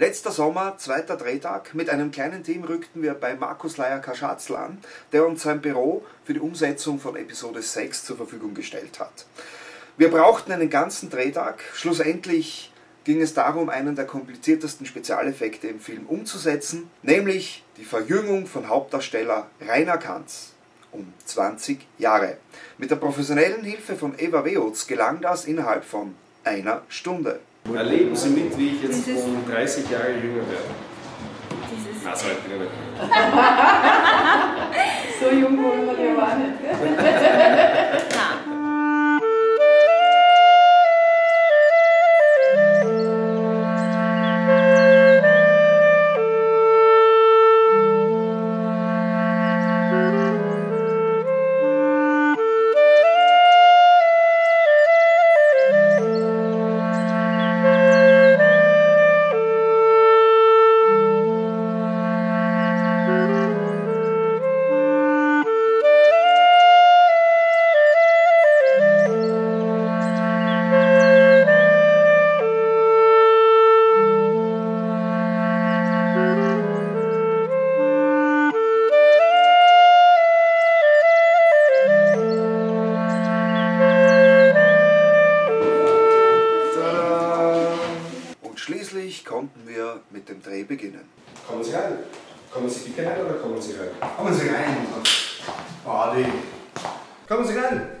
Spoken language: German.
Letzter Sommer, zweiter Drehtag, mit einem kleinen Team rückten wir bei Markus Leier Kaschatzl an, der uns sein Büro für die Umsetzung von Episode 6 zur Verfügung gestellt hat. Wir brauchten einen ganzen Drehtag, schlussendlich ging es darum, einen der kompliziertesten Spezialeffekte im Film umzusetzen, nämlich die Verjüngung von Hauptdarsteller Rainer Kanz um 20 Jahre. Mit der professionellen Hilfe von Eva Weotz gelang das innerhalb von einer Stunde. Erleben Sie mit, wie ich jetzt um 30 Jahre jünger werde. Dieses Na, so alt bin ich schließlich konnten wir mit dem Dreh beginnen. Kommen Sie rein. Kommen Sie bitte rein oder kommen Sie rein? Kommen Sie rein. Body. Kommen Sie rein.